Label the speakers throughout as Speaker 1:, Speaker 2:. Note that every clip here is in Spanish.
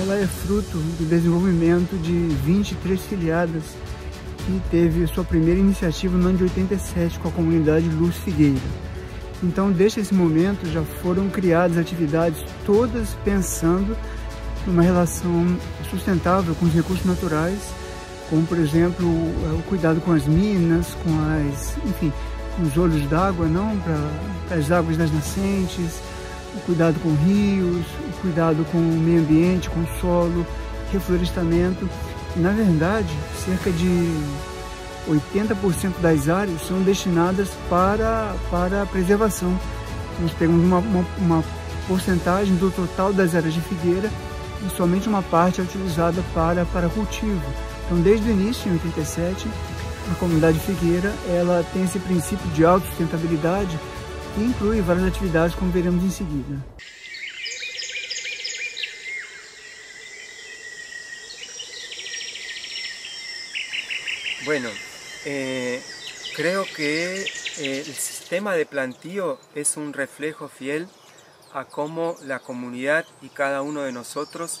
Speaker 1: ela é fruto do desenvolvimento de 23 filiadas que teve sua primeira iniciativa no ano de 87 com a comunidade Luz Figueira. Então, desde esse momento, já foram criadas atividades todas pensando numa relação sustentável com os recursos naturais, como, por exemplo, o cuidado com as minas, com as, enfim, os olhos d'água, não, para as águas das nascentes, o cuidado com rios, o cuidado com o meio ambiente, com o solo, reflorestamento. Na verdade, cerca de 80% das áreas são destinadas para, para a preservação. Nós pegamos uma, uma, uma porcentagem do total das áreas de figueira e somente uma parte é utilizada para, para cultivo. Então, desde o início, em 87, a comunidade figueira ela tem esse princípio de autossustentabilidade que inclui várias atividades, como veremos em seguida.
Speaker 2: Bueno, eh, creo que eh, el sistema de plantío es un reflejo fiel a cómo la comunidad y cada uno de nosotros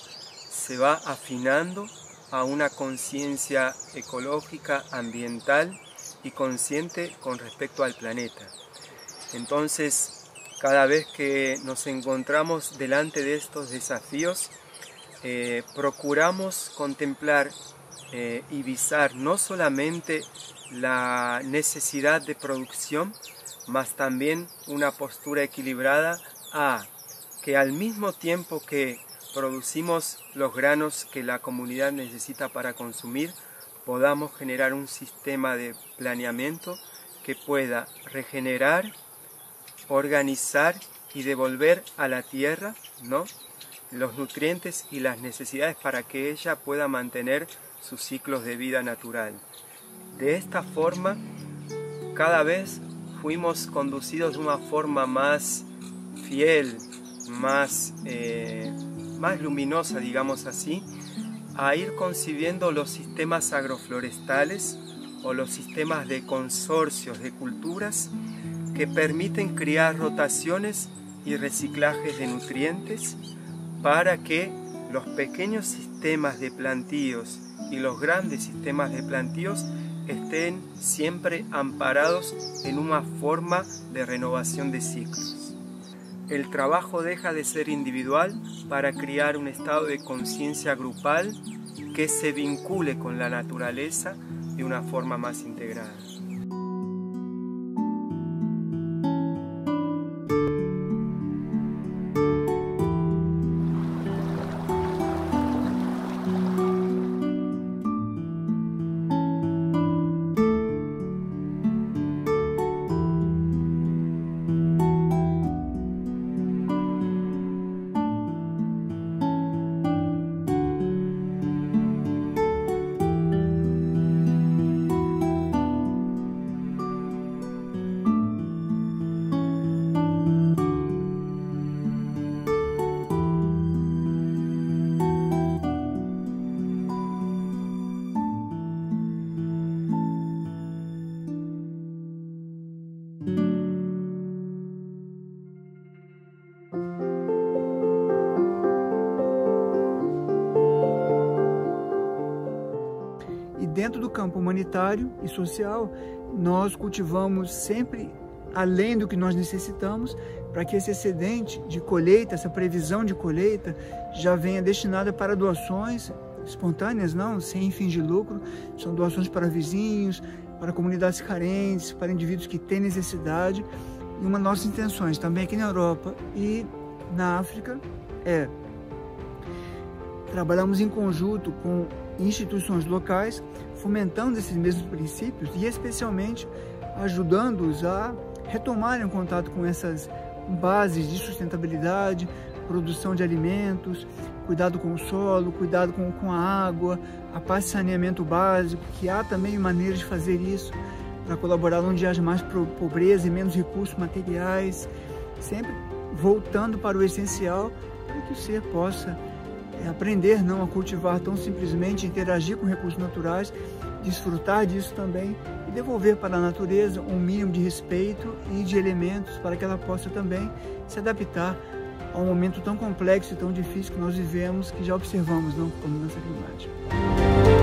Speaker 2: se va afinando a una conciencia ecológica, ambiental y consciente con respecto al planeta. Entonces, cada vez que nos encontramos delante de estos desafíos, eh, procuramos contemplar eh, y visar no solamente la necesidad de producción, mas también una postura equilibrada a que al mismo tiempo que producimos los granos que la comunidad necesita para consumir, podamos generar un sistema de planeamiento que pueda regenerar, organizar y devolver a la tierra ¿no? los nutrientes y las necesidades para que ella pueda mantener sus ciclos de vida natural. De esta forma, cada vez fuimos conducidos de una forma más fiel, más, eh, más luminosa, digamos así, a ir concibiendo los sistemas agroflorestales o los sistemas de consorcios de culturas que permiten crear rotaciones y reciclajes de nutrientes para que los pequeños sistemas de plantíos y los grandes sistemas de plantíos estén siempre amparados en una forma de renovación de ciclos. El trabajo deja de ser individual para crear un estado de conciencia grupal que se vincule con la naturaleza de una forma más integrada.
Speaker 1: Dentro do campo humanitário e social, nós cultivamos sempre além do que nós necessitamos, para que esse excedente de colheita, essa previsão de colheita, já venha destinada para doações espontâneas, não, sem fins de lucro, são doações para vizinhos, para comunidades carentes, para indivíduos que têm necessidade. E uma das nossas intenções também aqui na Europa e na África é trabalhamos em conjunto com instituições locais, fomentando esses mesmos princípios e especialmente ajudando-os a retomarem o contato com essas bases de sustentabilidade, produção de alimentos, cuidado com o solo, cuidado com, com a água, a paz de saneamento básico, que há também maneiras de fazer isso para colaborar onde haja mais pobreza e menos recursos materiais, sempre voltando para o essencial para que o ser possa é aprender não a cultivar tão simplesmente, interagir com recursos naturais, desfrutar disso também e devolver para a natureza um mínimo de respeito e de elementos para que ela possa também se adaptar ao momento tão complexo e tão difícil que nós vivemos, que já observamos, não, com a mudança climática.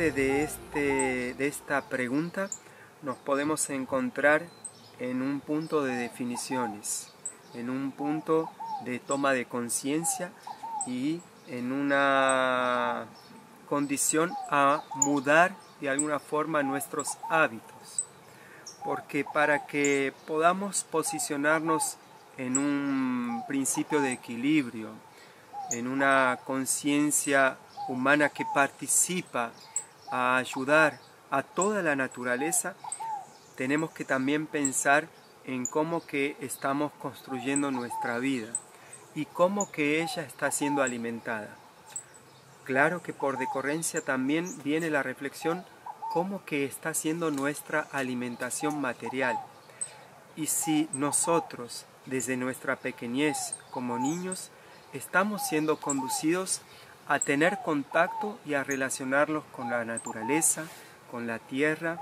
Speaker 2: De, este, de esta pregunta nos podemos encontrar en un punto de definiciones, en un punto de toma de conciencia y en una condición a mudar de alguna forma nuestros hábitos. Porque para que podamos posicionarnos en un principio de equilibrio, en una conciencia humana que participa a ayudar a toda la naturaleza, tenemos que también pensar en cómo que estamos construyendo nuestra vida y cómo que ella está siendo alimentada. Claro que por decorrencia también viene la reflexión cómo que está siendo nuestra alimentación material. Y si nosotros, desde nuestra pequeñez como niños, estamos siendo conducidos a tener contacto y a relacionarlos con la naturaleza, con la tierra,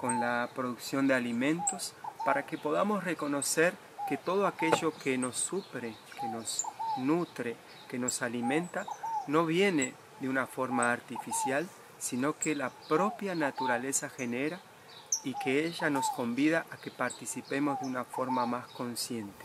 Speaker 2: con la producción de alimentos, para que podamos reconocer que todo aquello que nos supre, que nos nutre, que nos alimenta, no viene de una forma artificial, sino que la propia naturaleza genera y que ella nos convida a que participemos de una forma más consciente.